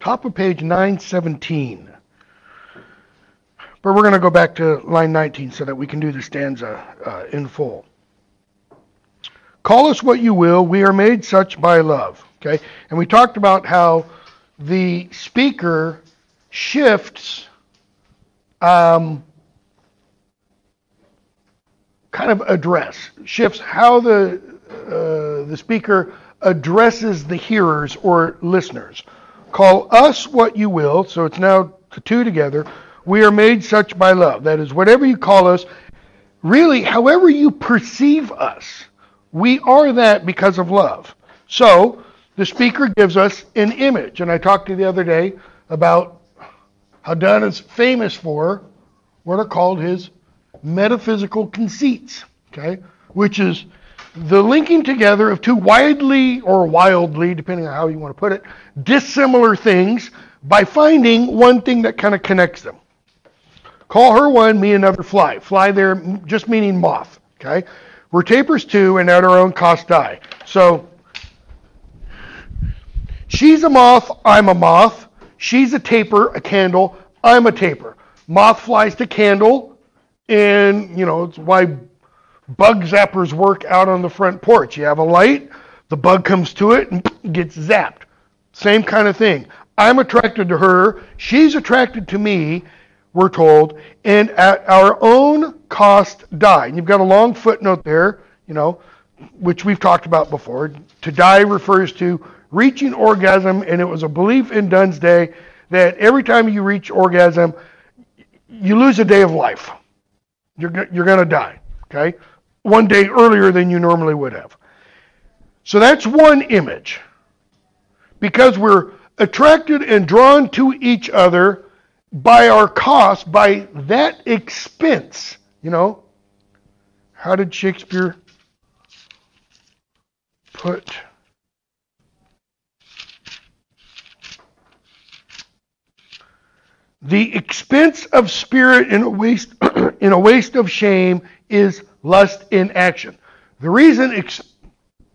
top of page 917. But we're going to go back to line 19 so that we can do the stanza uh, in full. Call us what you will, we are made such by love. Okay? And we talked about how the speaker shifts um, kind of address, shifts how the uh, the speaker addresses the hearers or listeners. Call us what you will, so it's now the two together. We are made such by love. That is, whatever you call us, really, however you perceive us, we are that because of love. So, the speaker gives us an image. And I talked to you the other day about how Donne is famous for what are called his metaphysical conceits, okay? Which is the linking together of two widely or wildly, depending on how you want to put it, dissimilar things by finding one thing that kind of connects them. Call her one, me another fly. Fly there just meaning moth, okay? We're tapers too, and at our own cost die. So she's a moth, I'm a moth. She's a taper, a candle, I'm a taper. Moth flies to candle, and you know, it's why bug zappers work out on the front porch. You have a light, the bug comes to it and gets zapped. Same kind of thing. I'm attracted to her, she's attracted to me, we're told, and at our own cost die. And you've got a long footnote there, you know, which we've talked about before. To die refers to reaching orgasm, and it was a belief in Donne's day that every time you reach orgasm, you lose a day of life. You're, you're going to die, okay? One day earlier than you normally would have. So that's one image. Because we're attracted and drawn to each other by our cost, by that expense. You know, how did Shakespeare put the expense of spirit in a waste in a waste of shame is lust in action. The reason ex-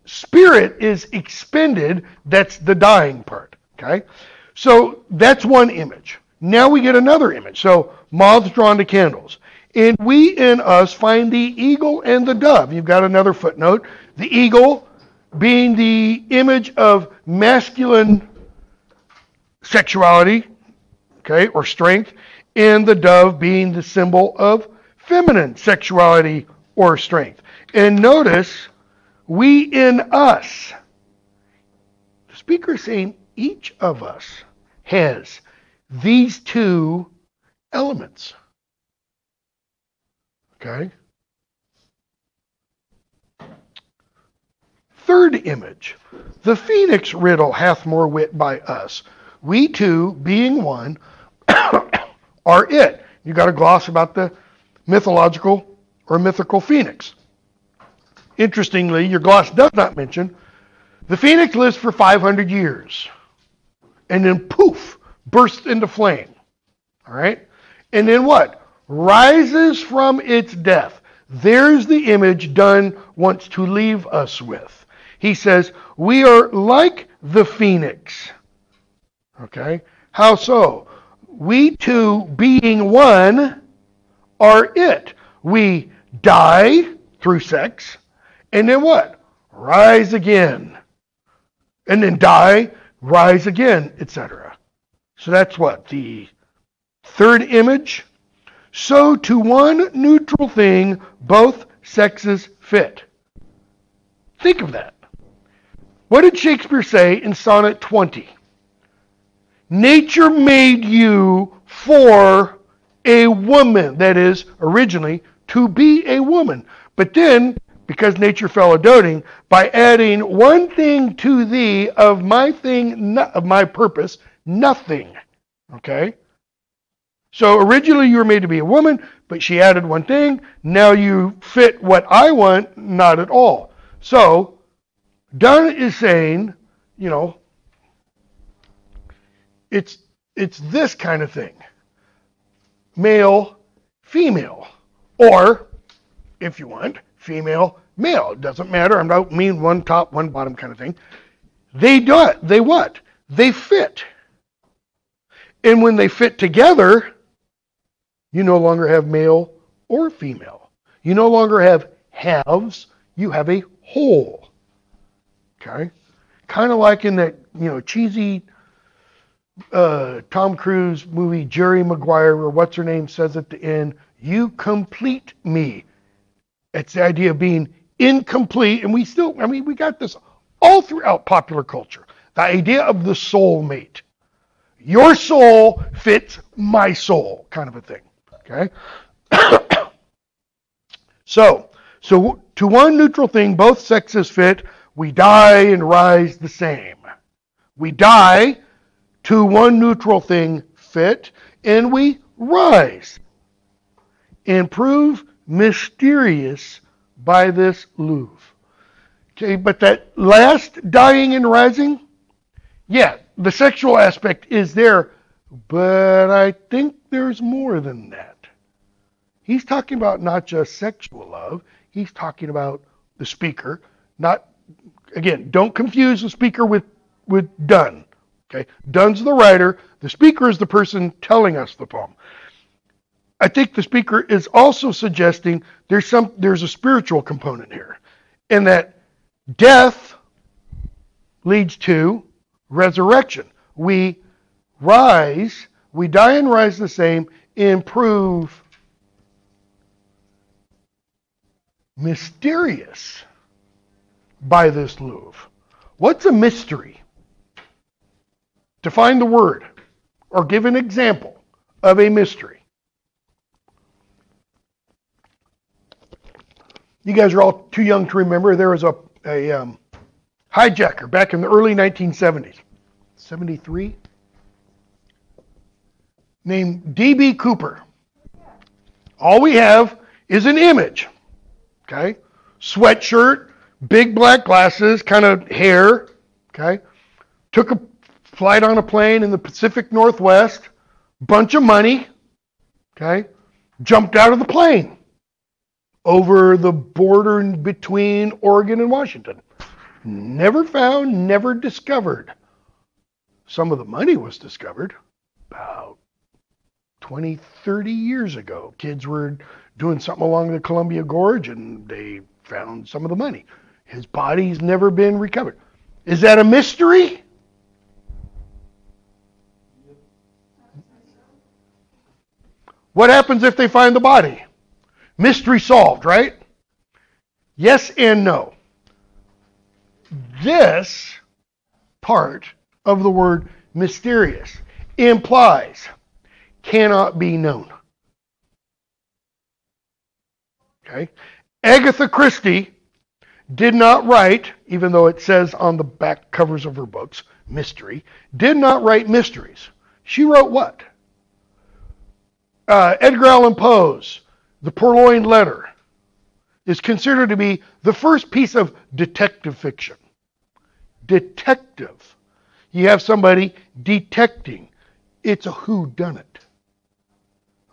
spirit is expended, that's the dying part. Okay? So that's one image. Now we get another image. So moths drawn to candles. And we in us find the eagle and the dove. You've got another footnote. The eagle being the image of masculine sexuality, okay, or strength, and the dove being the symbol of feminine sexuality or strength. And notice, we in us. The speaker is saying each of us has these two elements. Okay? Third image. The phoenix riddle hath more wit by us. We two, being one, are it. You got a gloss about the mythological or mythical phoenix. Interestingly, your gloss does not mention the phoenix lives for 500 years and then poof, bursts into flame. All right? And then what? Rises from its death. There's the image Donne wants to leave us with. He says, We are like the phoenix. Okay? How so? We two, being one, are it. We die through sex, and then what? Rise again. And then die rise again, etc. So that's what? The third image. So to one neutral thing, both sexes fit. Think of that. What did Shakespeare say in Sonnet 20? Nature made you for a woman. That is, originally, to be a woman. But then because nature fell a doting, by adding one thing to thee of my thing, of my purpose, nothing. Okay? So originally you were made to be a woman, but she added one thing. Now you fit what I want, not at all. So Donne is saying, you know, it's it's this kind of thing. Male, female. Or, if you want, female, male. It doesn't matter. I don't mean one top, one bottom kind of thing. they do it. they what? They fit. And when they fit together, you no longer have male or female. You no longer have halves, you have a whole. Okay? Kind of like in that, you know, cheesy uh, Tom Cruise movie, Jerry Maguire, where what's her name says at the end, You complete me. It's the idea of being incomplete, and we still, I mean, we got this all throughout popular culture. The idea of the soulmate. Your soul fits my soul, kind of a thing. Okay? so, so to one neutral thing, both sexes fit. We die and rise the same. We die to one neutral thing fit, and we rise and prove mysterious by this love. Okay, but that last dying and rising, yeah, the sexual aspect is there, but I think there's more than that. He's talking about not just sexual love, he's talking about the speaker, not again, don't confuse the speaker with with Donne. Okay? Donne's the writer, the speaker is the person telling us the poem. I think the speaker is also suggesting there's some there's a spiritual component here. And that death leads to resurrection. We rise, we die and rise the same, improve mysterious by this love. What's a mystery? Define the word or give an example of a mystery. You guys are all too young to remember. There was a, a um, hijacker back in the early 1970s, 73, named D.B. Cooper. All we have is an image. Okay? Sweatshirt, big black glasses, kind of hair. Okay? Took a flight on a plane in the Pacific Northwest, bunch of money. Okay? Jumped out of the plane over the border between Oregon and Washington. Never found, never discovered. Some of the money was discovered about 20, 30 years ago. Kids were doing something along the Columbia Gorge and they found some of the money. His body's never been recovered. Is that a mystery? What happens if they find the body? Mystery solved, right? Yes and no. This part of the word mysterious implies cannot be known. Okay? Agatha Christie did not write, even though it says on the back covers of her books, mystery, did not write mysteries. She wrote what? Uh, Edgar Allan Poe's the Purloined Letter is considered to be the first piece of detective fiction. Detective. You have somebody detecting. It's a who done it.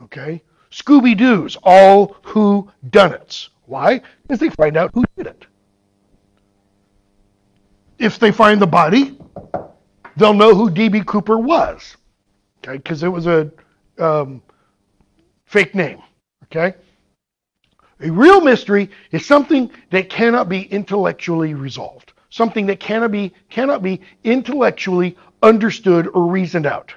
Okay? Scooby Doo's all who done it. Why? Because they find out who did it. If they find the body, they'll know who D.B. Cooper was. Okay? Because it was a um, fake name. Okay? A real mystery is something that cannot be intellectually resolved, something that cannot be, cannot be intellectually understood or reasoned out.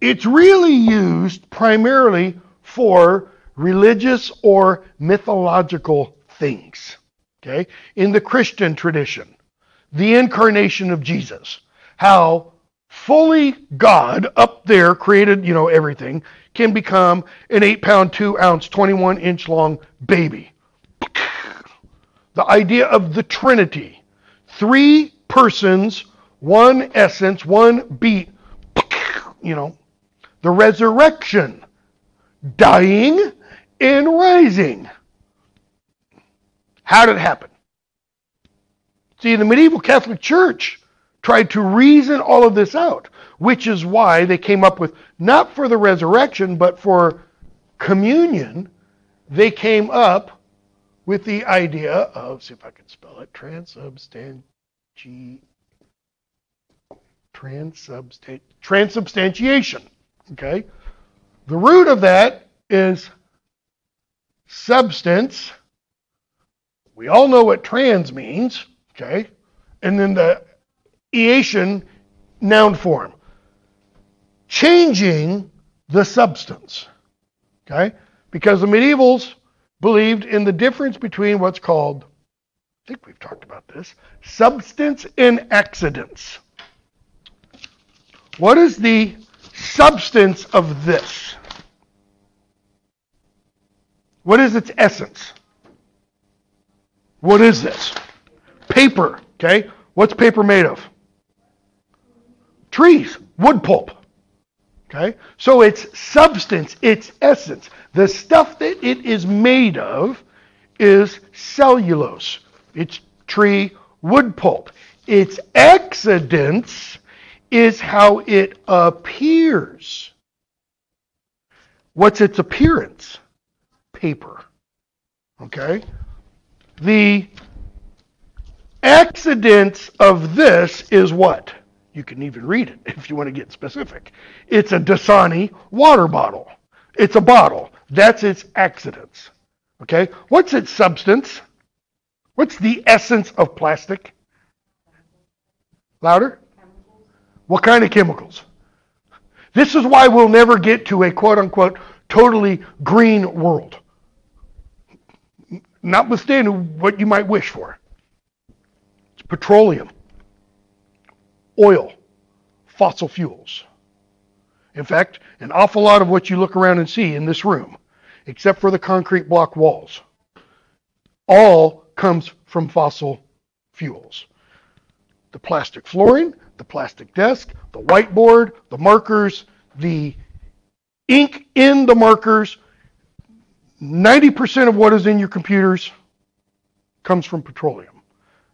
It's really used primarily for religious or mythological things. Okay? In the Christian tradition, the incarnation of Jesus, how fully God up there created, you know, everything, can become an 8 pound, 2 ounce, 21 inch long baby. The idea of the Trinity. Three persons, one essence, one beat, you know. The resurrection. Dying and rising. How did it happen? See, the medieval Catholic Church tried to reason all of this out, which is why they came up with, not for the resurrection, but for communion, they came up with the idea of, see if I can spell it, transubstantiation. transubstan- transubstantiation. Okay? The root of that is substance. We all know what trans means, okay? And then the eation, noun form. Changing the substance, okay? Because the medievals believed in the difference between what's called, I think we've talked about this, substance and accidents. What is the substance of this? What is its essence? What is this? Paper, okay? What's paper made of? Trees, wood pulp. Okay? So its substance, its essence, the stuff that it is made of is cellulose. It's tree wood pulp. Its accidents is how it appears. What's its appearance? Paper. Okay? The accidents of this is what? You can even read it if you want to get specific. It's a Dasani water bottle. It's a bottle. That's its accidents. Okay? What's its substance? What's the essence of plastic? Louder? What kind of chemicals? This is why we'll never get to a quote unquote totally green world. Notwithstanding what you might wish for. It's petroleum, oil, fossil fuels. In fact, an awful lot of what you look around and see in this room, except for the concrete block walls, all comes from fossil fuels. The plastic flooring, the plastic desk, the whiteboard, the markers, the ink in the markers. 90% of what is in your computers comes from petroleum.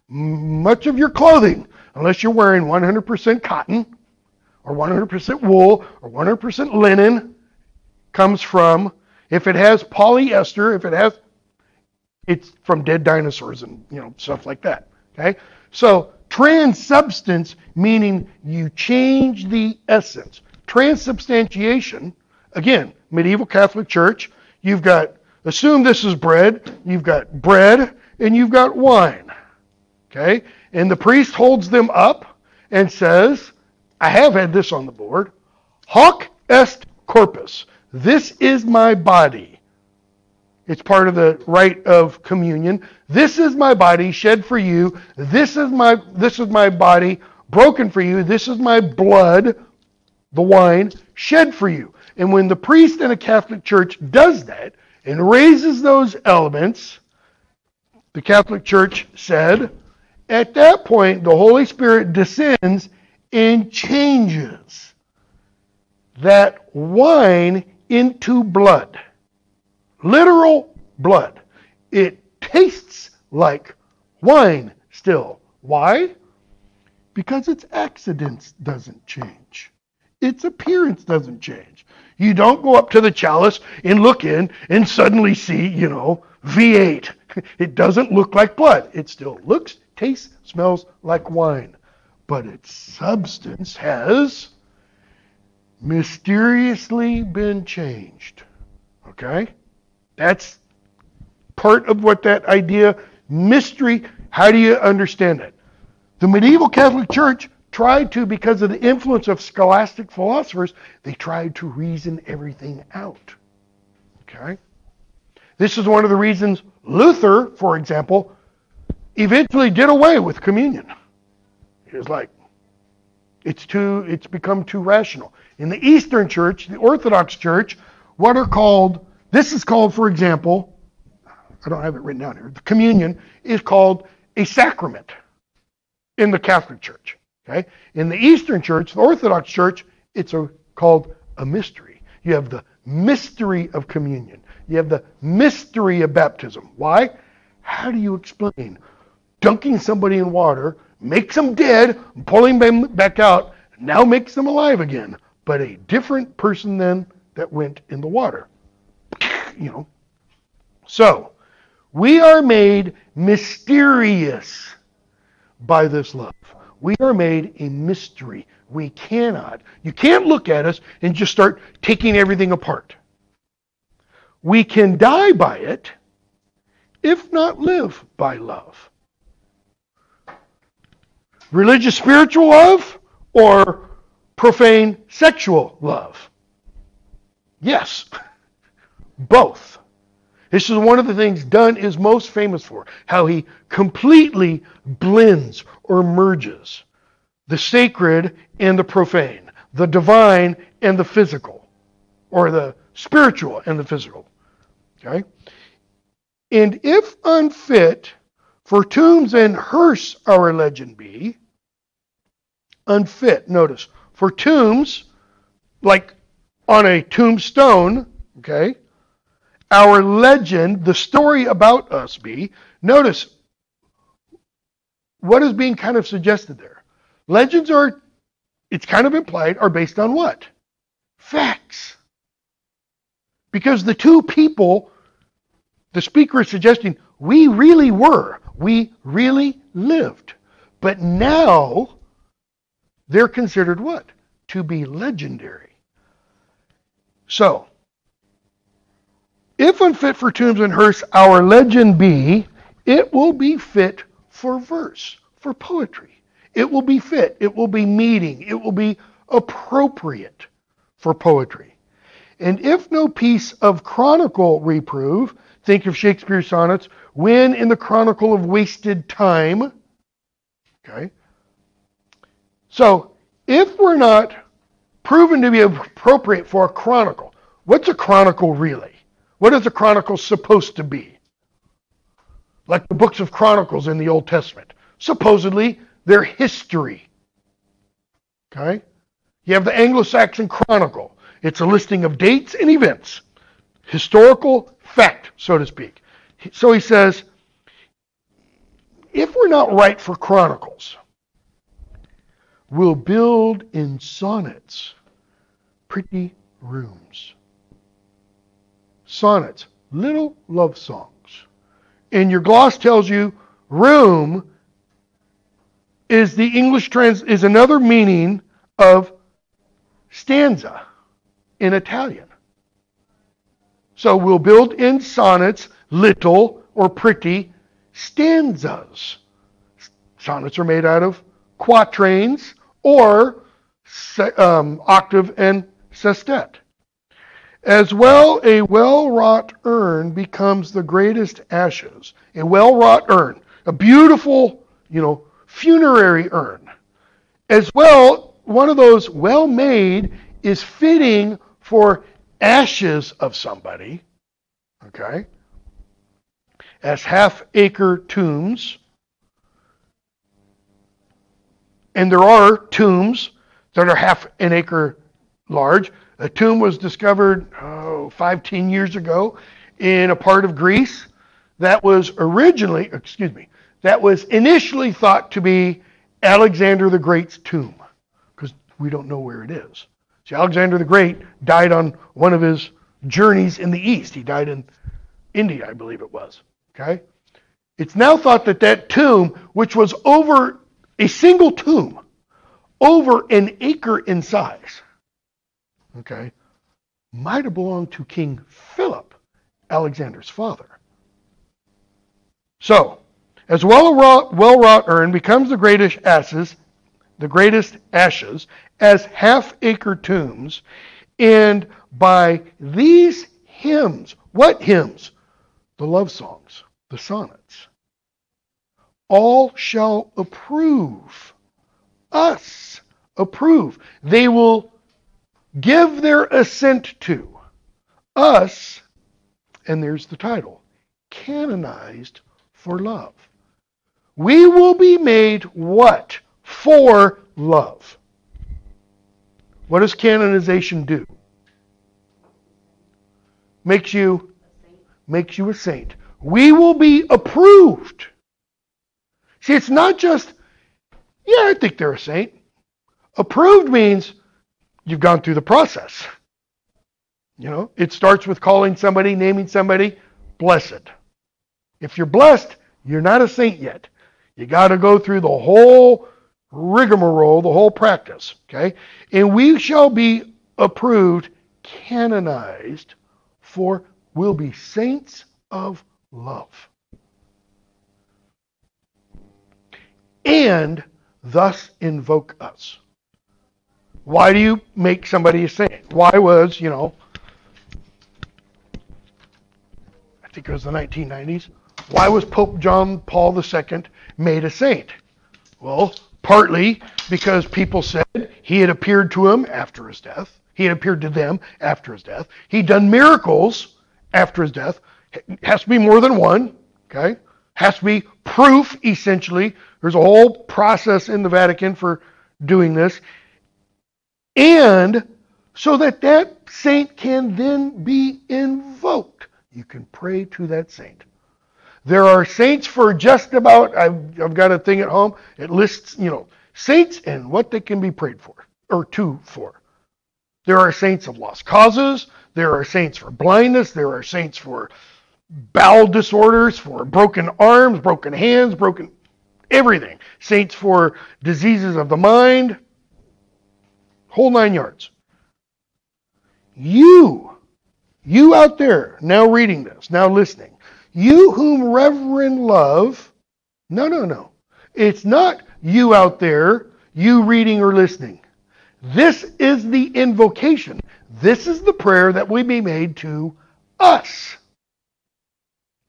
Much of your clothing, unless you're wearing 100% cotton or 100% wool or 100% linen, comes from, if it has polyester, if it has, it's from dead dinosaurs and, you know, stuff like that. Okay? So Transubstance, meaning you change the essence. Transubstantiation, again, medieval Catholic Church, you've got, assume this is bread, you've got bread and you've got wine. Okay? And the priest holds them up and says, I have had this on the board, hoc est corpus. This is my body it's part of the rite of communion. This is my body shed for you. This is my this is my body broken for you. This is my blood, the wine, shed for you. And when the priest in a Catholic church does that and raises those elements, the Catholic Church said, at that point the Holy Spirit descends and changes that wine into blood literal blood. It tastes like wine still. Why? Because its accidents doesn't change. Its appearance doesn't change. You don't go up to the chalice and look in and suddenly see, you know, V8. It doesn't look like blood. It still looks, tastes, smells like wine. But its substance has mysteriously been changed. Okay? That's part of what that idea, mystery, how do you understand it? The medieval Catholic Church tried to, because of the influence of scholastic philosophers, they tried to reason everything out. Okay? This is one of the reasons Luther, for example, eventually did away with communion. He was like, it's too, it's become too rational. In the Eastern Church, the Orthodox Church, what are called this is called, for example, I don't have it written down here. The communion is called a sacrament in the Catholic Church. Okay? In the Eastern Church, the Orthodox Church, it's a, called a mystery. You have the mystery of communion. You have the mystery of baptism. Why? How do you explain dunking somebody in water makes them dead, pulling them back out, now makes them alive again, but a different person than that went in the water? you know. So, we are made mysterious by this love. We are made a mystery. We cannot, you can't look at us and just start taking everything apart. We can die by it, if not live by love. Religious spiritual love or profane sexual love? Yes, both. This is one of the things Donne is most famous for, how he completely blends or merges the sacred and the profane, the divine and the physical, or the spiritual and the physical. Okay? And if unfit for tombs and hearse our legend be, unfit, notice, for tombs, like on a tombstone, okay, our legend, the story about us be, notice what is being kind of suggested there. Legends are, it's kind of implied, are based on what? Facts. Because the two people, the speaker is suggesting, we really were, we really lived. But now, they're considered what? To be legendary. So, if unfit for tombs and hearse our legend be, it will be fit for verse, for poetry. It will be fit, it will be meeting, it will be appropriate for poetry. And if no piece of chronicle reprove, think of Shakespeare's sonnets, when in the chronicle of wasted time, okay? So, if we're not proven to be appropriate for a chronicle, what's a chronicle really? What is a chronicle supposed to be? Like the books of Chronicles in the Old Testament. Supposedly, they're history. Okay? You have the Anglo Saxon Chronicle. It's a listing of dates and events, historical fact, so to speak. So he says, if we're not right for chronicles, we'll build in sonnets pretty rooms sonnets, little love songs. And your gloss tells you room is the English trans is another meaning of stanza in Italian. So we'll build in sonnets little or pretty stanzas. Sonnets are made out of quatrains or um, octave and sestet. As well, a well wrought urn becomes the greatest ashes. A well wrought urn, a beautiful, you know, funerary urn. As well, one of those well made is fitting for ashes of somebody. Okay? As half acre tombs. And there are tombs that are half an acre large. A tomb was discovered oh, five, ten years ago in a part of Greece that was originally, excuse me, that was initially thought to be Alexander the Great's tomb, because we don't know where it is. See, Alexander the Great died on one of his journeys in the east. He died in India, I believe it was. Okay? It's now thought that that tomb, which was over a single tomb, over an acre in size, okay, might have belonged to King Philip, Alexander's father. So, as well wrought, well wrought urn becomes the greatest ashes, the greatest ashes as half acre tombs, and by these hymns, what hymns? The love songs, the sonnets. All shall approve. Us approve. They will give their assent to us, and there's the title, canonized for love. We will be made what? For love. What does canonization do? Makes you makes you a saint. We will be approved. See, it's not just, yeah, I think they're a saint. Approved means you've gone through the process. You know, it starts with calling somebody, naming somebody blessed. If you're blessed, you're not a saint yet. You got to go through the whole rigmarole, the whole practice. Okay? And we shall be approved, canonized, for we'll be saints of love. And thus invoke us. Why do you make somebody a saint? Why was, you know, I think it was the 1990s, why was Pope John Paul II made a saint? Well, partly because people said he had appeared to him after his death. He had appeared to them after his death. He'd done miracles after his death. It has to be more than one, okay? Has to be proof, essentially. There's a whole process in the Vatican for doing this. And so that that saint can then be invoked. You can pray to that saint. There are saints for just about, I've, I've got a thing at home. It lists, you know, saints and what they can be prayed for, or to for. There are saints of lost causes. There are saints for blindness. There are saints for bowel disorders, for broken arms, broken hands, broken everything. Saints for diseases of the mind. Whole nine yards. You, you out there now reading this, now listening, you whom Reverend love, no, no, no. It's not you out there, you reading or listening. This is the invocation. This is the prayer that we be made to us.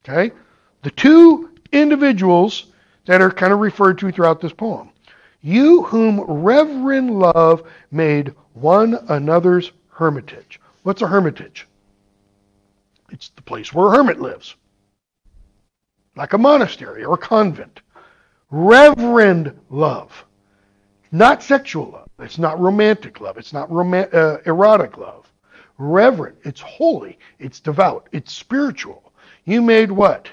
Okay? The two individuals that are kind of referred to throughout this poem. You whom reverend love made one another's hermitage. What's a hermitage? It's the place where a hermit lives like a monastery or a convent. Reverend love, not sexual love. It's not romantic love. It's not rom- uh, erotic love. Reverent, it's holy, it's devout, it's spiritual. You made what?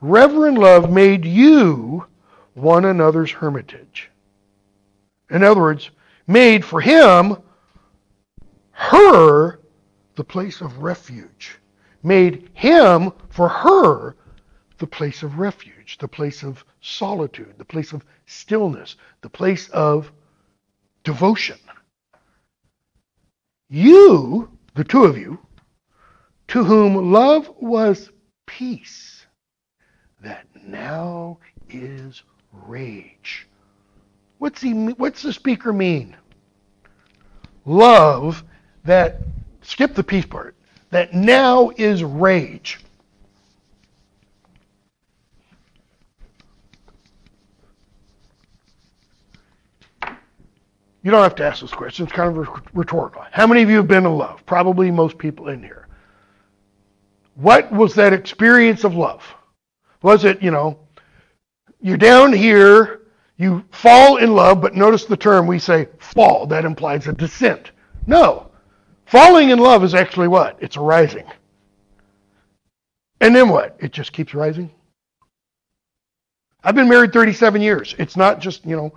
Reverend love made you one another's hermitage. In other words, made for him, her, the place of refuge. Made him, for her, the place of refuge, the place of solitude, the place of stillness, the place of devotion. You, the two of you, to whom love was peace, that now is rage. What's he? What's the speaker mean? Love that skip the peace part. That now is rage. You don't have to ask this question. It's kind of rhetorical. How many of you have been in love? Probably most people in here. What was that experience of love? Was it, you know, you're down here, you fall in love, but notice the term we say fall. That implies a descent. No. Falling in love is actually what? It's rising. And then what? It just keeps rising. I've been married 37 years. It's not just, you know,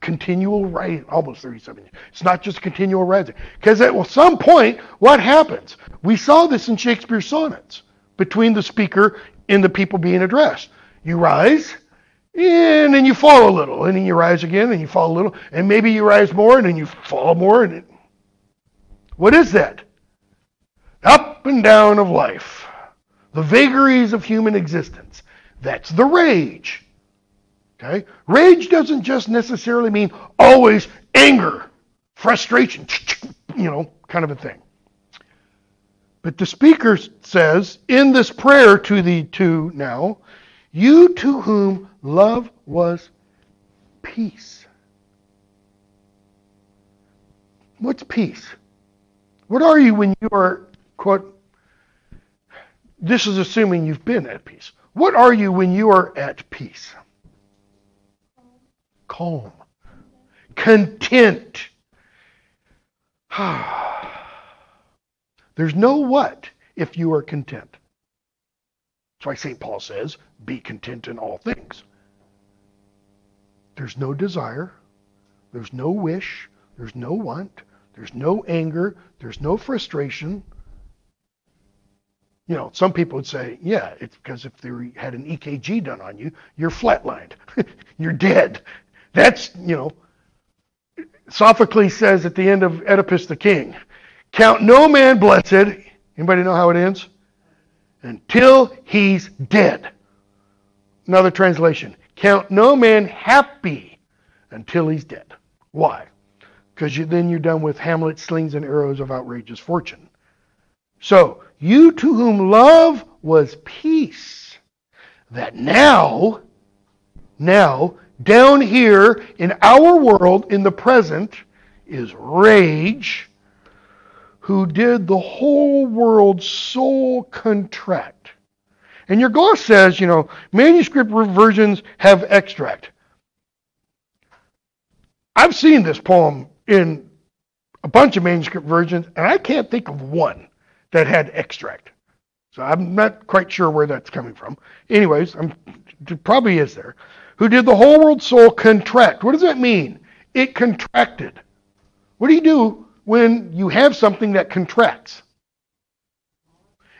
continual rising, almost 37 years. It's not just continual rising. Because at some point, what happens? We saw this in Shakespeare's sonnets between the speaker and the people being addressed. You rise, and then you fall a little, and then you rise again, and you fall a little, and maybe you rise more, and then you fall more. And it... What is that? Up and down of life, the vagaries of human existence. That's the rage. Okay? Rage doesn't just necessarily mean always anger, frustration, you know, kind of a thing. But the speaker says in this prayer to the two now, you to whom love was peace. What's peace? What are you when you are, quote, this is assuming you've been at peace. What are you when you are at peace? Calm, content. There's no what if you are content. That's why St. Paul says, be content in all things. There's no desire, there's no wish, there's no want, there's no anger, there's no frustration. You know, some people would say, yeah, it's because if they had an EKG done on you, you're flatlined. you're dead. That's, you know, Sophocles says at the end of Oedipus the King, count no man blessed. Anybody know how it ends? Until he's dead. Another translation, count no man happy until he's dead. Why? Because you, then you're done with Hamlet's slings and arrows of outrageous fortune. So, you to whom love was peace, that now, now, down here in our world, in the present, is rage, who did the whole world's soul contract. And your gloss says, you know, manuscript versions have extract. I've seen this poem in a bunch of manuscript versions, and I can't think of one that had extract. So I'm not quite sure where that's coming from. Anyways, I'm, it probably is there. Who did the whole world's soul contract? What does that mean? It contracted. What do you do when you have something that contracts?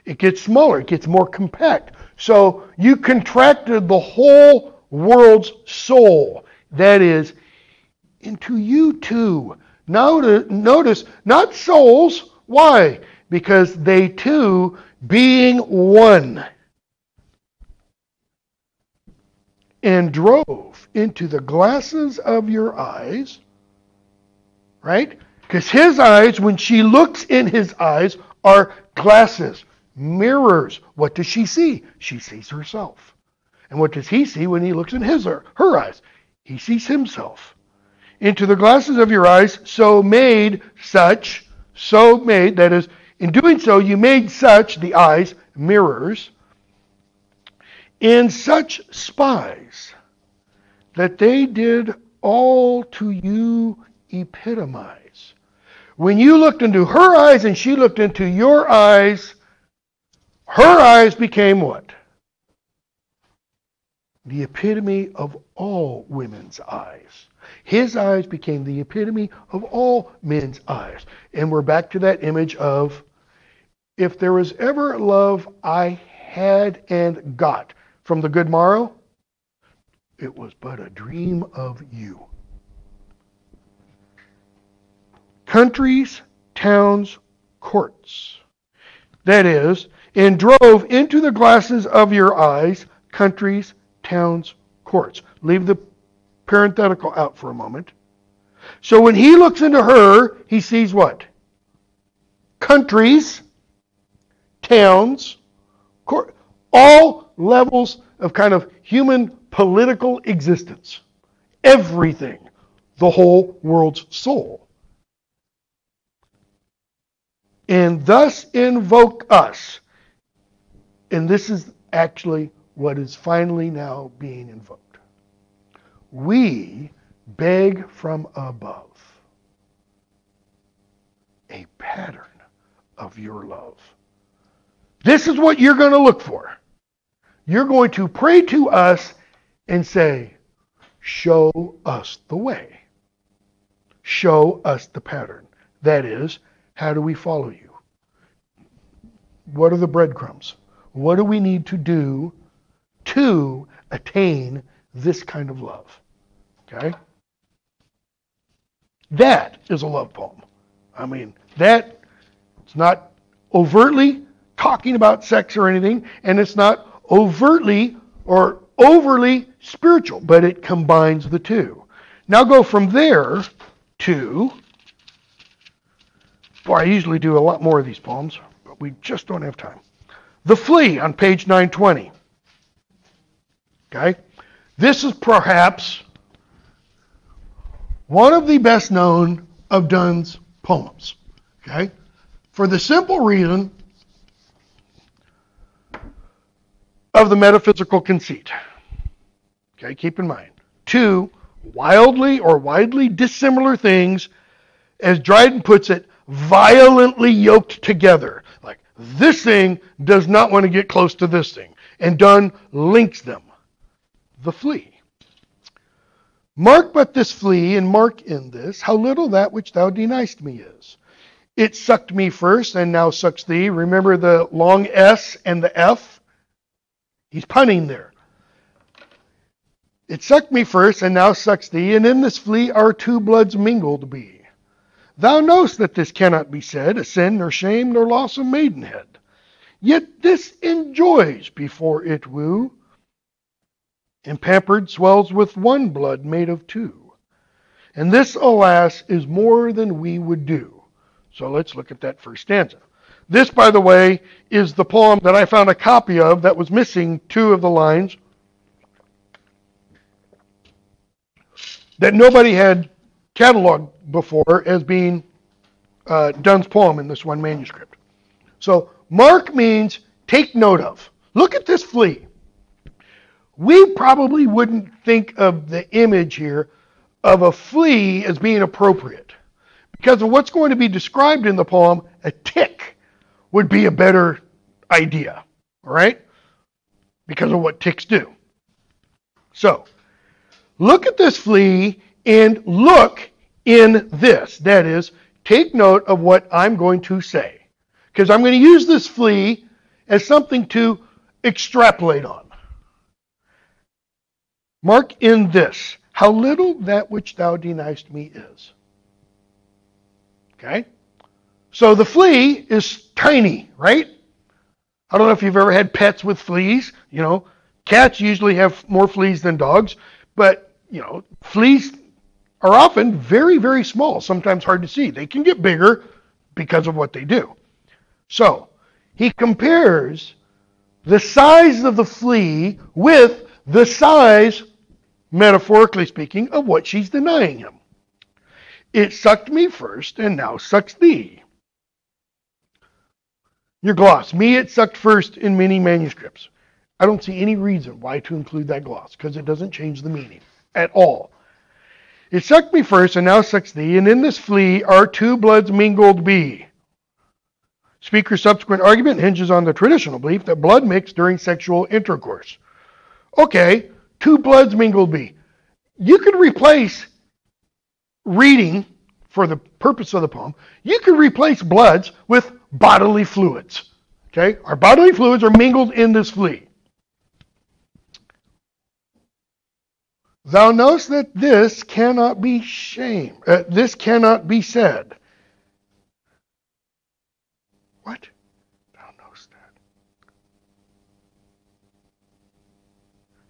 It gets smaller, it gets more compact. So you contracted the whole world's soul. That is, into you too. Notice, notice not souls. Why? Because they too, being one, and drove into the glasses of your eyes, right? Because his eyes, when she looks in his eyes, are glasses, mirrors. What does she see? She sees herself. And what does he see when he looks in his her, her eyes? He sees himself into the glasses of your eyes, so made such, so made, that is, in doing so, you made such, the eyes, mirrors, in such spies that they did all to you epitomize. When you looked into her eyes and she looked into your eyes, her eyes became what? The epitome of all women's eyes. His eyes became the epitome of all men's eyes. And we're back to that image of if there was ever love I had and got from the good morrow, it was but a dream of you. Countries, towns, courts. That is, and drove into the glasses of your eyes countries, towns, courts. Leave the parenthetical out for a moment. So when he looks into her, he sees what? Countries, towns, court, all levels of kind of human political existence. Everything. The whole world's soul. And thus invoke us. And this is actually what is finally now being invoked we beg from above a pattern of your love. This is what you're going to look for. You're going to pray to us and say, Show us the way. Show us the pattern. That is, how do we follow you? What are the breadcrumbs? What do we need to do to attain this kind of love. Okay? That is a love poem. I mean, that it's not overtly talking about sex or anything, and it's not overtly or overly spiritual, but it combines the two. Now go from there to, boy, I usually do a lot more of these poems, but we just don't have time. The Flea on page 920. Okay? This is perhaps one of the best known of Donne's poems. Okay? For the simple reason of the metaphysical conceit. Okay, keep in mind. Two wildly or widely dissimilar things, as Dryden puts it, violently yoked together. Like this thing does not want to get close to this thing. And Donne links them the flea. Mark but this flea, and mark in this how little that which thou deniest me is. It sucked me first and now sucks thee. Remember the long S and the F? He's punning there. It sucked me first and now sucks thee, and in this flea our two bloods mingled be. Thou knowst that this cannot be said, a sin nor shame nor loss of maidenhead. Yet this enjoys before it woo, and pampered swells with one blood made of two. And this, alas, is more than we would do. So let's look at that first stanza. This, by the way, is the poem that I found a copy of that was missing two of the lines that nobody had cataloged before as being uh, Donne's poem in this one manuscript. So mark means take note of. Look at this flea. We probably wouldn't think of the image here of a flea as being appropriate because of what's going to be described in the poem, a tick would be a better idea. Right? Because of what ticks do. So, Look at this flea and look in this. That is, take note of what I'm going to say. Because I'm going to use this flea as something to extrapolate on. Mark in this how little that which thou deniest me is. Okay? So the flea is tiny, right? I don't know if you've ever had pets with fleas. You know, cats usually have more fleas than dogs, but you know, fleas are often very, very small, sometimes hard to see. They can get bigger because of what they do. So, he compares the size of the flea with the size, metaphorically speaking, of what she's denying him. It sucked me first, and now sucks thee. Your gloss. Me, it sucked first in many manuscripts. I don't see any reason why to include that gloss because it doesn't change the meaning at all. It sucked me first, and now sucks thee, and in this flea our two bloods mingled be. Speaker's subsequent argument hinges on the traditional belief that blood mixed during sexual intercourse. Okay, two bloods mingled be. You could replace reading, for the purpose of the poem, you could replace bloods with bodily fluids. Okay, our bodily fluids are mingled in this flea. Thou knowest that this cannot be shame. Uh, this cannot be said. What? Thou knowest that.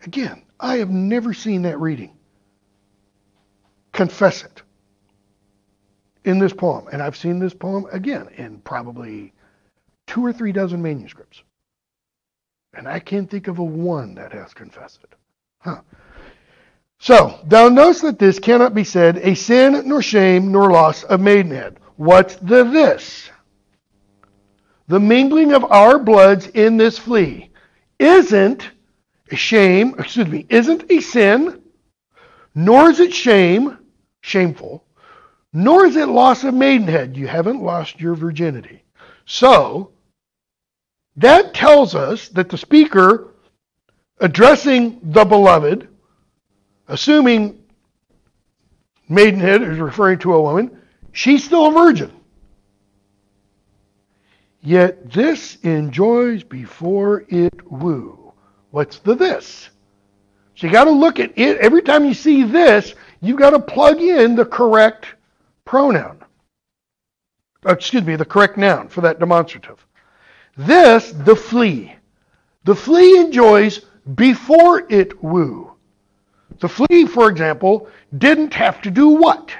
Again, I have never seen that reading. Confess it in this poem. And I've seen this poem again in probably two or three dozen manuscripts. And I can't think of a one that has confessed it. Huh. So, thou knowest that this cannot be said, a sin, nor shame, nor loss of maidenhead. What's the this? The mingling of our bloods in this flea isn't a shame, excuse me, isn't a sin, nor is it shame, shameful, nor is it loss of maidenhead. You haven't lost your virginity. So, that tells us that the speaker addressing the beloved assuming maidenhead is referring to a woman, she's still a virgin. Yet this enjoys before it woo. What's the this? So you got to look at it. Every time you see this, you've got to plug in the correct pronoun. Uh, excuse me, the correct noun for that demonstrative. This, the flea. The flea enjoys before it woo. The flea, for example, didn't have to do what?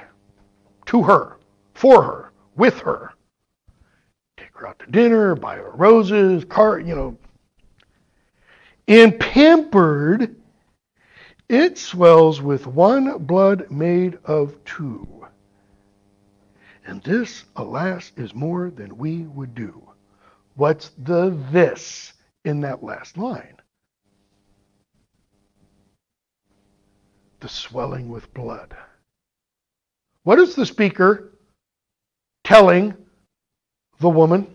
To her, for her, with her. Take her out to dinner, buy her roses, car, you know. In pampered, it swells with one blood made of two. And this, alas, is more than we would do. What's the this in that last line? the swelling with blood. What is the speaker telling the woman?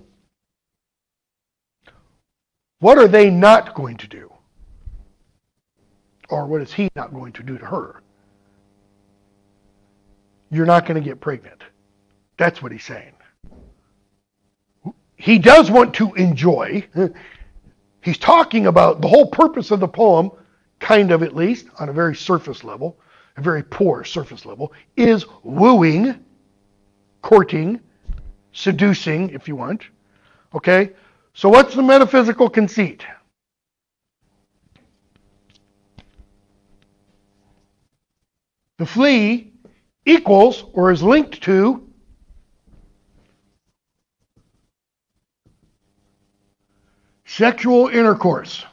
What are they not going to do? Or what is he not going to do to her? You're not going to get pregnant. That's what he's saying. he does want to enjoy. He's talking about the whole purpose of the poem, kind of at least, on a very surface level, a very poor surface level, is wooing, courting, seducing, if you want. Okay? So, what's the metaphysical conceit? The flea equals or is linked to sexual intercourse.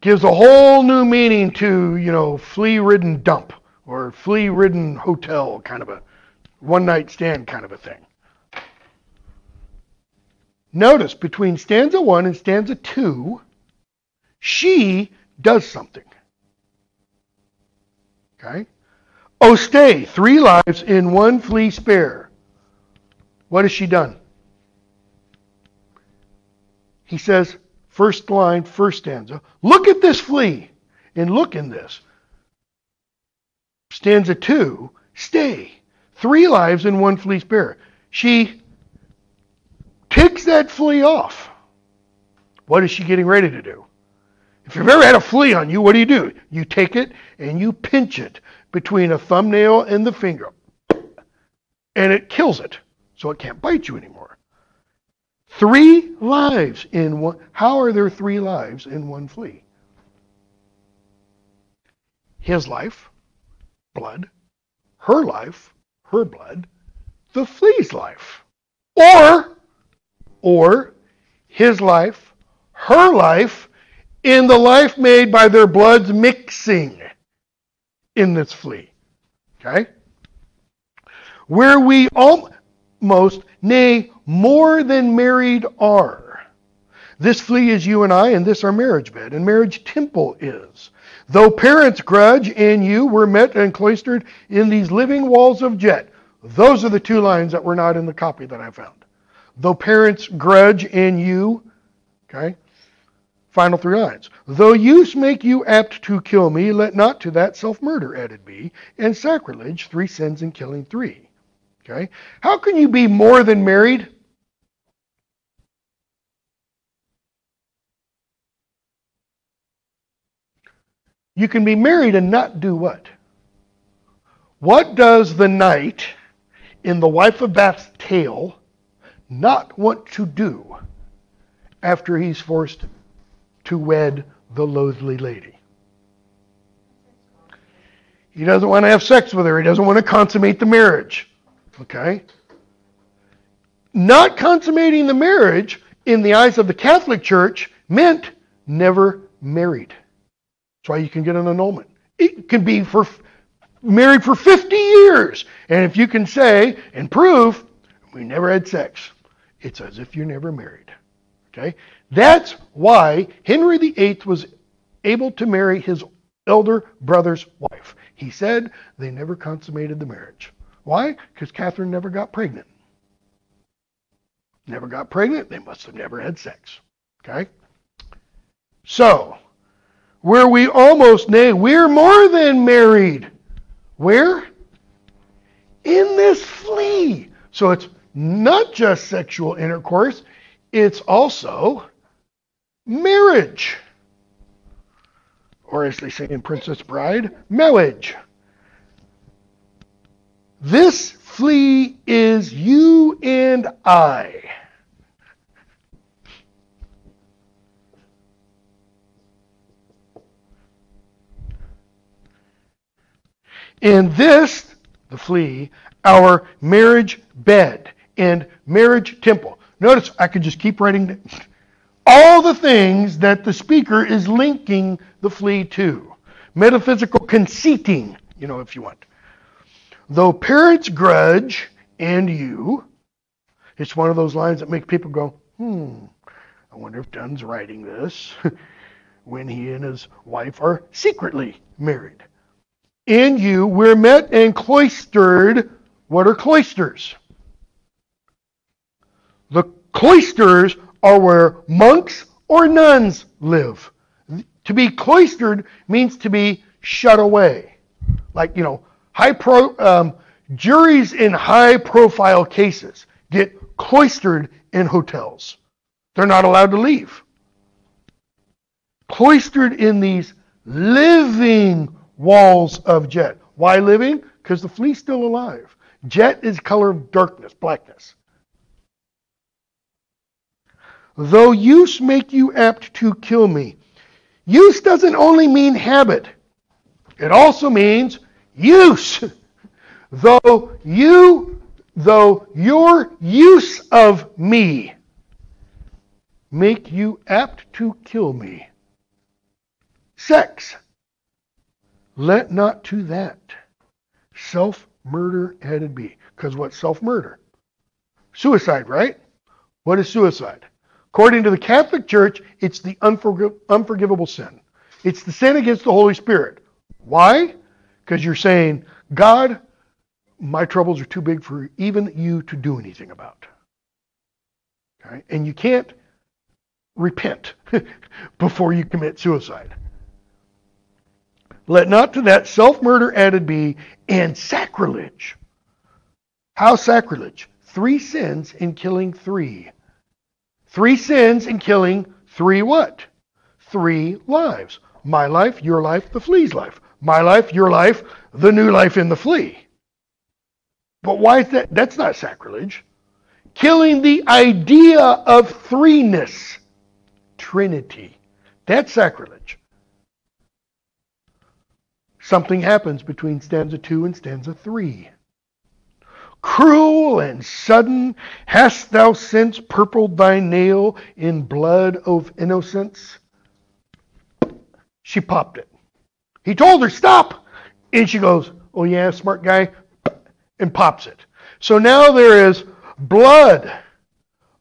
Gives a whole new meaning to, you know, flea ridden dump or flea ridden hotel kind of a one night stand kind of a thing. Notice between stanza 1 and stanza 2, she does something. Okay? Oh, stay, three lives in one flea spare. What has she done? He says, first line, first stanza, look at this flea and look in this. Stanza two, stay, three lives in one flea spare. She takes that flea off. What is she getting ready to do? If you've ever had a flea on you, what do you do? You take it and you pinch it between a thumbnail and the finger. And it kills it, so it can't bite you anymore. Three lives in one. How are there three lives in one flea? His life, blood, her life, her blood, the flea's life. Or, or his life, her life, in the life made by their bloods mixing in this flea. Okay? Where we almost, nay, more than married are. This flea is you and I, and this our marriage bed, and marriage temple is. Though parents grudge and you were met and cloistered in these living walls of jet. Those are the two lines that were not in the copy that I found. Though parents grudge and you, okay, Final three lines. Though use make you apt to kill me, let not to that self murder added be, and sacrilege, three sins in killing three. Okay? How can you be more than married? You can be married and not do what? What does the knight in the wife of Bath's tale not want to do after he's forced to wed the loathly lady. He doesn't want to have sex with her. He doesn't want to consummate the marriage. Okay? Not consummating the marriage in the eyes of the Catholic Church meant never married. That's why you can get an annulment. It can be for married for 50 years. And if you can say and prove we never had sex, it's as if you're never married. Okay? That's why Henry VIII was able to marry his elder brother's wife. He said they never consummated the marriage. Why? Because Catherine never got pregnant. Never got pregnant, they must have never had sex. Okay? So, where we almost, nay, we're more than married. Where? In this flea. So it's not just sexual intercourse, it's also marriage. Or as they say in Princess Bride, marriage. This flea is you and I. In this, the flea, our marriage bed and marriage temple. Notice I could just keep writing all the things that the speaker is linking the flea to. Metaphysical conceiting, you know, if you want. Though parents grudge and you, it's one of those lines that make people go, hmm, I wonder if Donne's writing this when he and his wife are secretly married. In you, we're met and cloistered. What are cloisters? The cloisters are where monks or nuns live. To be cloistered means to be shut away. Like, you know, high pro, um, juries in high profile cases get cloistered in hotels. They're not allowed to leave. Cloistered in these living walls of jet. Why living? Because the flea's still alive. Jet is color of darkness, blackness. Though use make you apt to kill me. Use doesn't only mean habit. It also means use. Though you, though your use of me make you apt to kill me. Sex. Let not to that self murder added be. Because what's self murder? Suicide, right? What is suicide? According to the Catholic Church, it's the unforg- unforgivable sin. It's the sin against the Holy Spirit. Why? Because you're saying, God, my troubles are too big for even you to do anything about. Okay? And you can't repent before you commit suicide. Let not to that self murder added be, and sacrilege. How sacrilege? Three sins in killing three. Three sins in killing three what? Three lives. My life, your life, the flea's life. My life, your life, the new life in the flea. But why is that? That's not sacrilege. Killing the idea of threeness, Trinity. That's sacrilege something happens between stanza 2 and stanza 3. Cruel and sudden hast thou since purpled thy nail in blood of innocence. She popped it. He told her, stop. And she goes, oh yeah, smart guy, and pops it. So now there is blood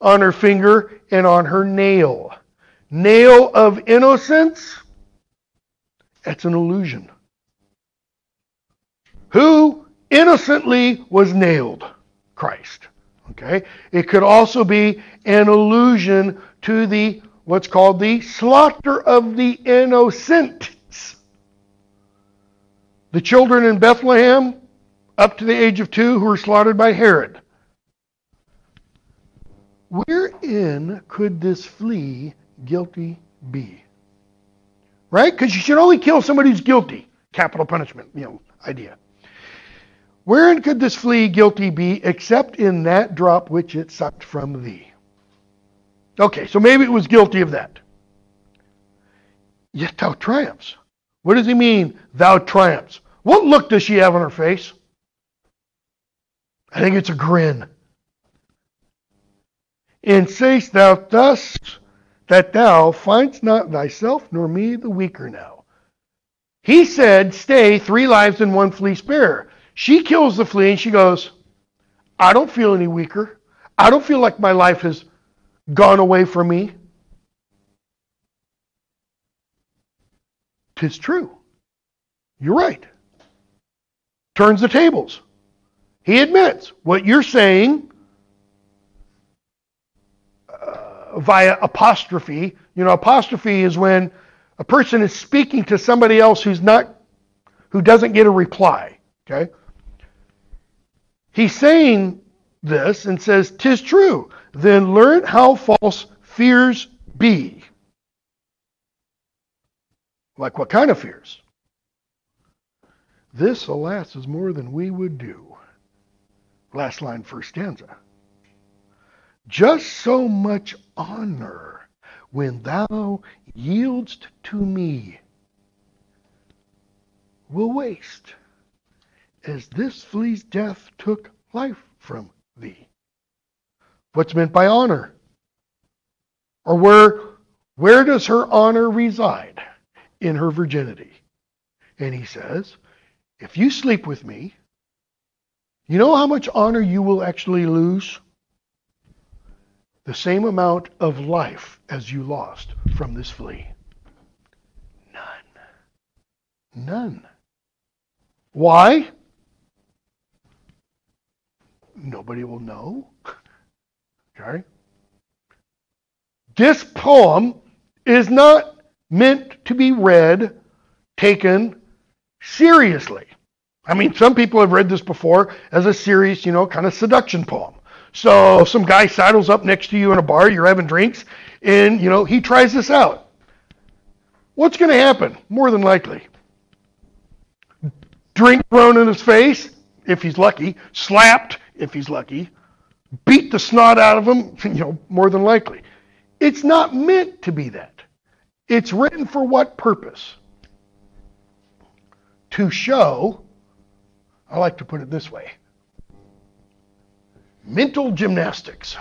on her finger and on her nail. Nail of innocence? That's an illusion who innocently was nailed, Christ. Okay? It could also be an allusion to the what's called the slaughter of the innocents. The children in Bethlehem, up to the age of two, who were slaughtered by Herod. Wherein could this flea guilty be? Right? Because you should only kill somebody who's guilty. Capital punishment, you know, idea. Wherein could this flea guilty be except in that drop which it sucked from thee? Okay, so maybe it was guilty of that. Yet thou triumphs. What does he mean, thou triumphs? What look does she have on her face? I think it's a grin. And sayest thou thus that thou findest not thyself nor me the weaker now? He said, Stay three lives and one flea spare. She kills the flea and she goes, I don't feel any weaker. I don't feel like my life has gone away from me. Tis true. You're right. Turns the tables. He admits what you're saying uh, via apostrophe. You know, apostrophe is when a person is speaking to somebody else who's not, who doesn't get a reply. Okay? He's saying this and says, "Tis true. Then learn how false fears be." Like what kind of fears? This, alas, is more than we would do. Last line, first stanza. Just so much honor when thou yieldst to me will waste as this flea's death took life from thee. What's meant by honor? Or where, where does her honor reside? In her virginity. And he says, if you sleep with me, you know how much honor you will actually lose? The same amount of life as you lost from this flea. None. None. Why? Nobody will know. okay? This poem is not meant to be read, taken seriously. I mean, some people have read this before as a serious, you know, kind of seduction poem. So some guy sidles up next to you in a bar, you're having drinks, and you know, he tries this out. What's going to happen? More than likely. Drink thrown in his face, if he's lucky, slapped, if he's lucky, beat the snot out of him, you know, more than likely. It's not meant to be that. It's written for what purpose? To show, I like to put it this way mental gymnastics.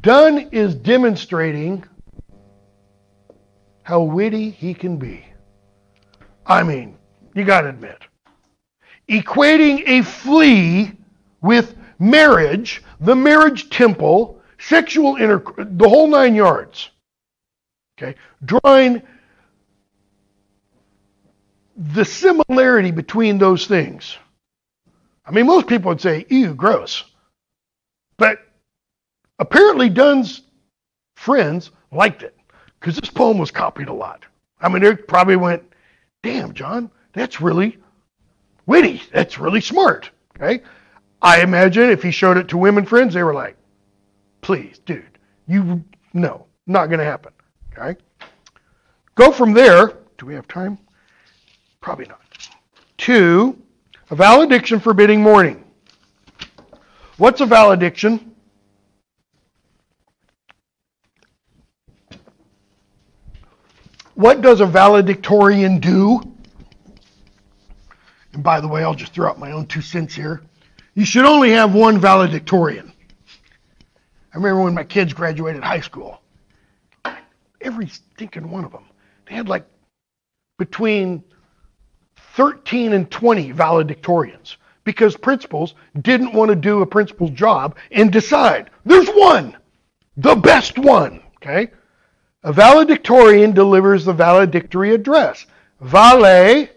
Donne is demonstrating how witty he can be. I mean, you got to admit. Equating a flea with marriage, the marriage temple, sexual intercourse, the whole nine yards. Okay? Drawing the similarity between those things. I mean, most people would say, ew, gross. But apparently Donne's friends liked it because this poem was copied a lot. I mean, they probably went, damn, John, that's really witty. That's really smart. Okay? I imagine if he showed it to women friends, they were like, please, dude, you, no, not going to happen. Okay? Go from there. Do we have time? Probably not. To a valediction forbidding mourning. What's a valediction? What does a valedictorian do? And by the way, I'll just throw out my own two cents here. You should only have one valedictorian. I remember when my kids graduated high school, every stinking one of them, they had like between 13 and 20 valedictorians because principals didn't want to do a principal's job and decide there's one, the best one. Okay? A valedictorian delivers the valedictory address. Vale,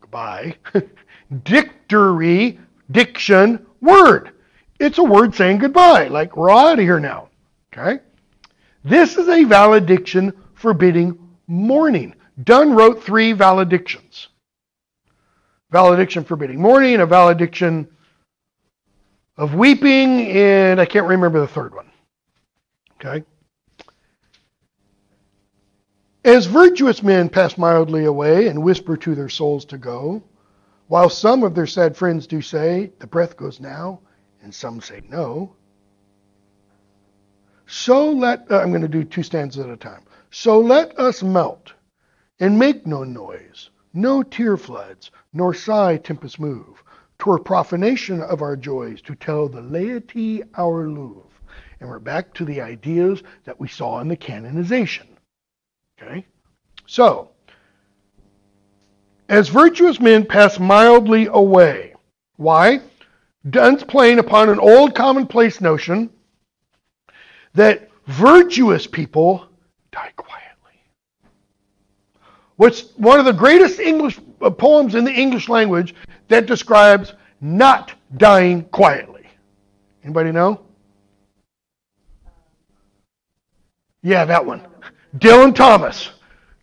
goodbye, dictory, diction, word. It's a word saying goodbye, like we're out of here now. Okay? This is a valediction forbidding mourning. Donne wrote three valedictions. Valediction forbidding mourning, a valediction of weeping, and I can't remember the third one. Okay? As virtuous men pass mildly away and whisper to their souls to go, while some of their sad friends do say, the breath goes now, and some say no, so let, uh, I'm going to do two stanzas at a time. So let us melt and make no noise, no tear floods, nor sigh tempest move. Twere profanation of our joys to tell the laity our love. And we're back to the ideas that we saw in the canonization. Okay? So, as virtuous men pass mildly away. Why? Donne's playing upon an old commonplace notion that virtuous people die quietly. What's one of the greatest English uh, poems in the English language that describes not dying quietly. Anybody know? Yeah, that one. Dylan Thomas.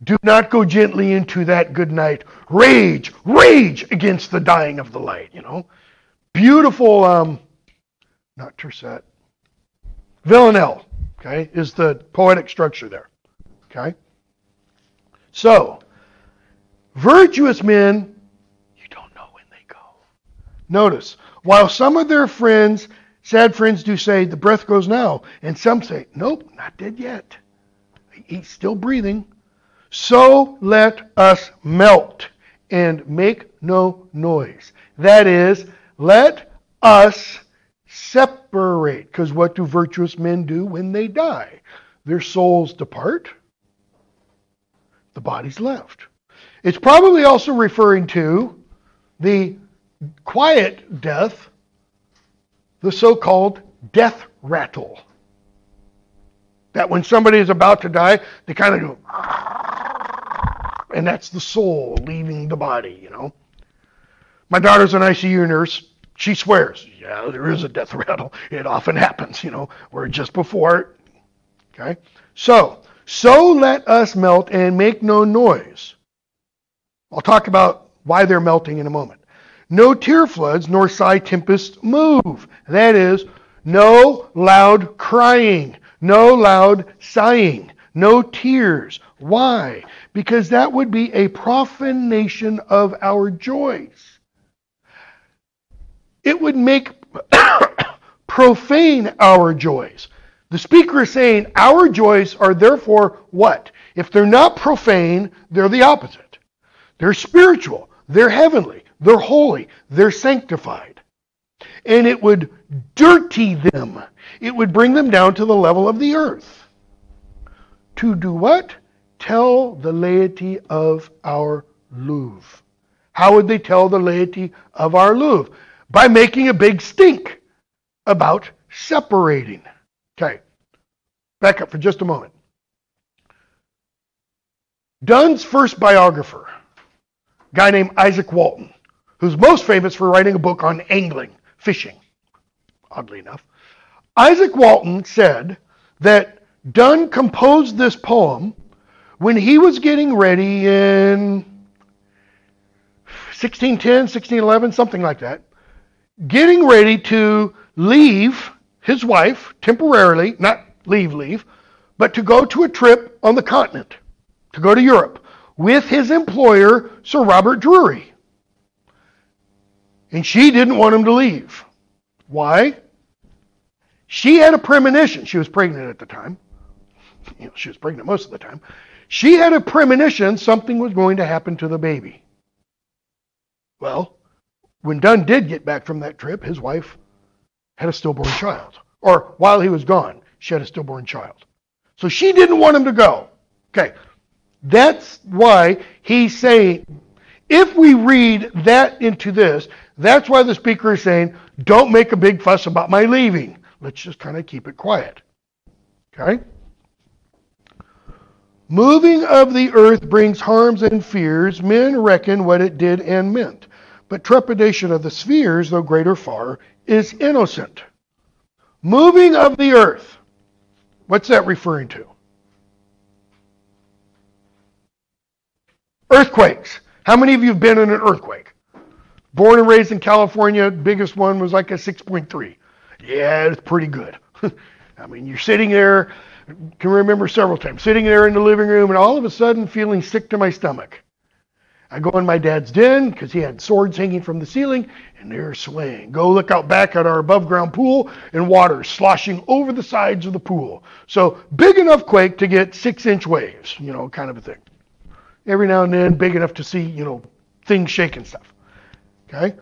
Do not go gently into that good night. Rage, rage against the dying of the light, you know. Beautiful, um, not Tercet. Villanelle, okay, is the poetic structure there. Okay? So, virtuous men, you don't know when they go. Notice, while some of their friends, sad friends, do say, the breath goes now, and some say, nope, not dead yet. He's still breathing. So let us melt and make no noise. That is, let us separate. Because what do virtuous men do when they die? Their souls depart, the body's left. It's probably also referring to the quiet death, the so called death rattle. That when somebody is about to die, they kind of go, and that's the soul leaving the body, you know. My daughter's an ICU nurse. She swears, yeah, there is a death rattle. It often happens, you know, where just before. Okay? So, so let us melt and make no noise. I'll talk about why they're melting in a moment. no tear floods nor sigh tempests move. That is, no loud crying, no loud sighing, no tears. Why? Because that would be a profanation of our joys. It would make profane our joys. The speaker is saying our joys are therefore what? If they're not profane, they're the opposite. They're spiritual, they're heavenly, they're holy, they're sanctified. And it would dirty them. It would bring them down to the level of the earth. To do what? Tell the laity of our love. How would they tell the laity of our love? By making a big stink about separating. Okay, back up for just a moment. Donne's first biographer, a guy named Izaak Walton, who's most famous for writing a book on angling, fishing, oddly enough. Izaak Walton said that Dunn composed this poem when he was getting ready in 1610, 1611, something like that, getting ready to leave his wife temporarily, not leave, leave, but to go to a trip on the continent, to go to Europe, with his employer, Sir Robert Drury. And she didn't want him to leave. Why? She had a premonition. She was pregnant at the time. You know, she was pregnant most of the time. She had a premonition something was going to happen to the baby. Well, when Donne did get back from that trip, his wife had a stillborn child. Or while he was gone, she had a stillborn child. So she didn't want him to go. Okay. That's why he's saying, if we read that into this, that's why the speaker is saying, don't make a big fuss about my leaving. Let's just kind of keep it quiet. Okay? Moving of the earth brings harms and fears. Men reckon what it did and meant. But trepidation of the spheres, though greater far, is innocent. Moving of the earth. What's that referring to? Earthquakes. How many of you have been in an earthquake? Born and raised in California, biggest one was like a 6.3. Yeah, it's pretty good. I mean, you're sitting there, can remember several times, sitting there in the living room and all of a sudden feeling sick to my stomach. I go in my dad's den because he had swords hanging from the ceiling and they're swaying. Go look out back at our above ground pool and water sloshing over the sides of the pool. So big enough quake to get six inch waves, you know, kind of a thing. Every now and then big enough to see, you know, things shaking stuff. Okay?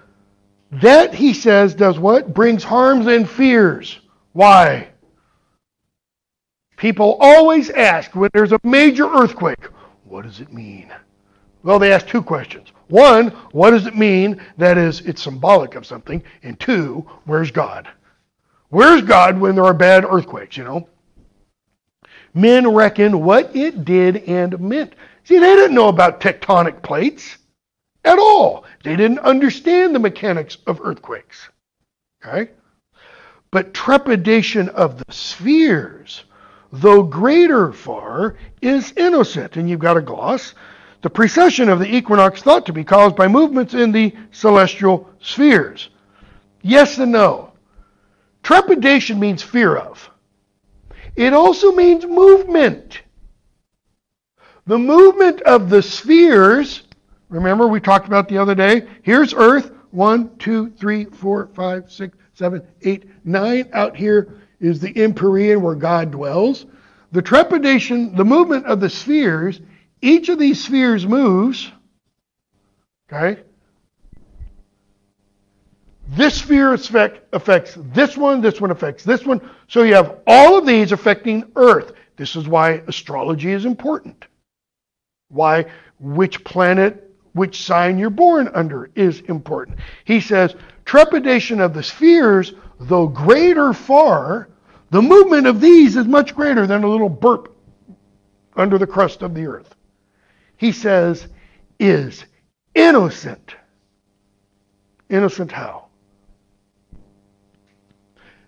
That, he says, does what? Brings harms and fears. Why? People always ask when there's a major earthquake, what does it mean? Well, they ask two questions. One, what does it mean? That is, it's symbolic of something. And two, where's God? Where's God when there are bad earthquakes, you know? Men reckon what it did and meant. See, they didn't know about tectonic plates at all. They didn't understand the mechanics of earthquakes. Okay? But trepidation of the spheres, though greater far, is innocent. And you've got a gloss. The precession of the equinox thought to be caused by movements in the celestial spheres. Yes and no. Trepidation means fear of. It also means movement. The movement of the spheres, remember we talked about the other day? Here's Earth, one, two, three, four, five, six, seven, eight, nine. Out here is the Empyrean where God dwells. The trepidation, the movement of the spheres each of these spheres moves. Okay? This sphere affects this one, this one affects this one. So you have all of these affecting Earth. This is why astrology is important. Why which planet, which sign you're born under is important. He says, trepidation of the spheres, though greater far, the movement of these is much greater than a little burp under the crust of the earth he says, is innocent. Innocent how?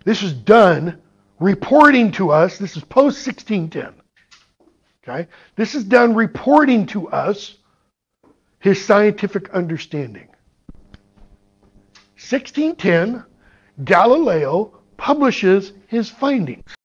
This is Donne reporting to us. This is post 1610. Okay? This is Donne reporting to us his scientific understanding. 1610, Galileo publishes his findings.